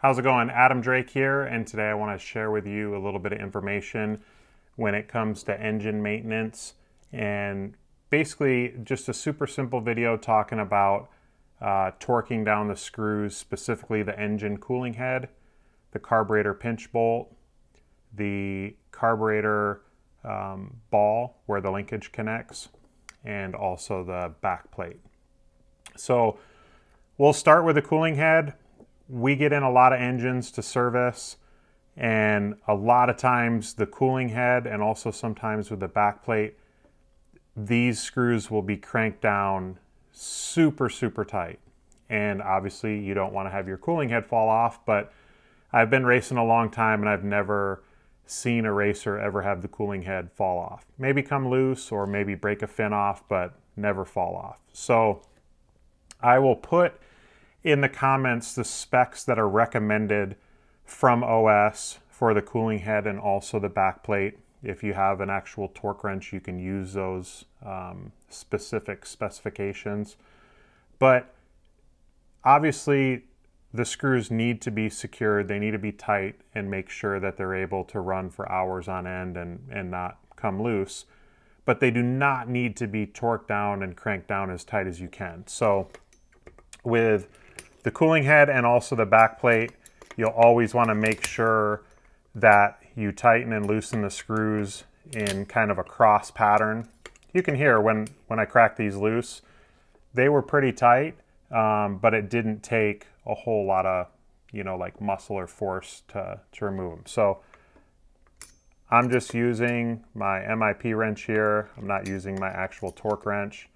How's it going? Adam Drake here, and today I want to share with you a little bit of information when it comes to engine maintenance and basically just a super simple video talking about uh, torquing down the screws, specifically the engine cooling head, the carburetor pinch bolt, the carburetor um, ball where the linkage connects, and also the back plate. So we'll start with the cooling head we get in a lot of engines to service and a lot of times the cooling head and also sometimes with the back plate these screws will be cranked down super super tight. And obviously you don't want to have your cooling head fall off but I've been racing a long time and I've never seen a racer ever have the cooling head fall off. Maybe come loose or maybe break a fin off but never fall off. So I will put in the comments the specs that are recommended from OS for the cooling head and also the back plate. If you have an actual torque wrench, you can use those um, specific specifications. But obviously, the screws need to be secured, they need to be tight and make sure that they're able to run for hours on end and, and not come loose. But they do not need to be torqued down and cranked down as tight as you can. So with the cooling head and also the back plate, you'll always want to make sure that you tighten and loosen the screws in kind of a cross pattern. You can hear when, when I crack these loose, they were pretty tight, um, but it didn't take a whole lot of, you know, like muscle or force to, to remove them. So I'm just using my MIP wrench here. I'm not using my actual torque wrench,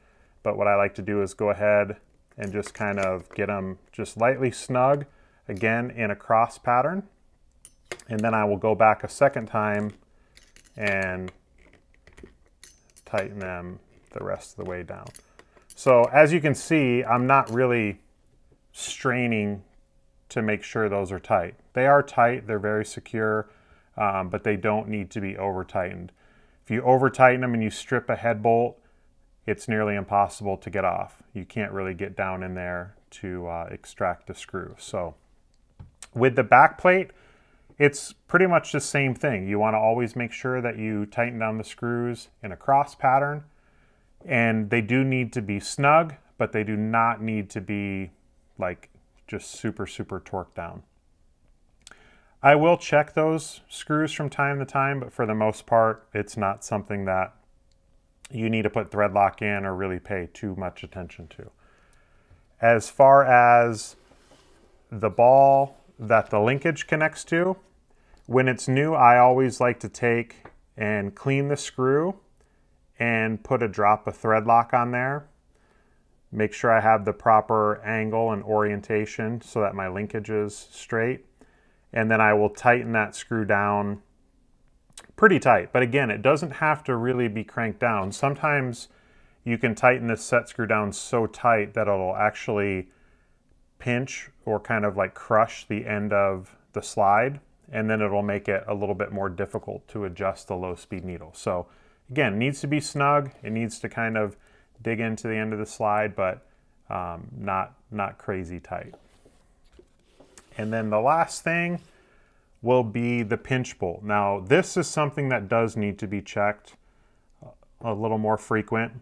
but what I like to do is go ahead and just kind of get them just lightly snug, again in a cross pattern. And then I will go back a second time and tighten them the rest of the way down. So as you can see, I'm not really straining to make sure those are tight. They are tight, they're very secure, um, but they don't need to be over tightened. If you over tighten them and you strip a head bolt, it's nearly impossible to get off. You can't really get down in there to uh, extract the screw. So with the back plate, it's pretty much the same thing. You want to always make sure that you tighten down the screws in a cross pattern and they do need to be snug, but they do not need to be like just super, super torqued down. I will check those screws from time to time, but for the most part, it's not something that you need to put thread lock in or really pay too much attention to. As far as the ball that the linkage connects to, when it's new, I always like to take and clean the screw and put a drop of thread lock on there. Make sure I have the proper angle and orientation so that my linkage is straight. And then I will tighten that screw down pretty tight. But again, it doesn't have to really be cranked down. Sometimes you can tighten this set screw down so tight that it'll actually pinch or kind of like crush the end of the slide and then it'll make it a little bit more difficult to adjust the low speed needle. So again, needs to be snug. It needs to kind of dig into the end of the slide, but um, not, not crazy tight. And then the last thing will be the pinch bolt. Now, this is something that does need to be checked a little more frequent.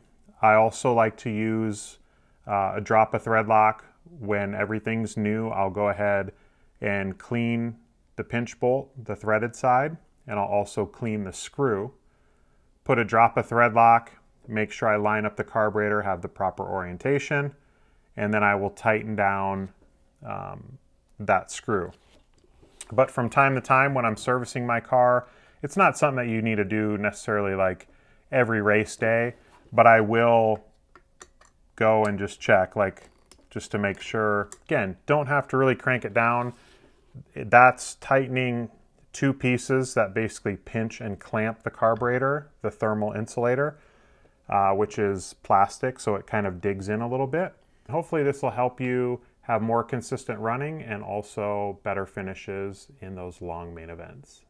I also like to use uh, a drop of thread lock when everything's new. I'll go ahead and clean the pinch bolt, the threaded side, and I'll also clean the screw. Put a drop of thread lock, make sure I line up the carburetor, have the proper orientation, and then I will tighten down um, that screw. But from time to time when I'm servicing my car, it's not something that you need to do necessarily like every race day, but I will go and just check like just to make sure. Again, don't have to really crank it down. That's tightening two pieces that basically pinch and clamp the carburetor, the thermal insulator, uh, which is plastic, so it kind of digs in a little bit. Hopefully this will help you have more consistent running and also better finishes in those long main events.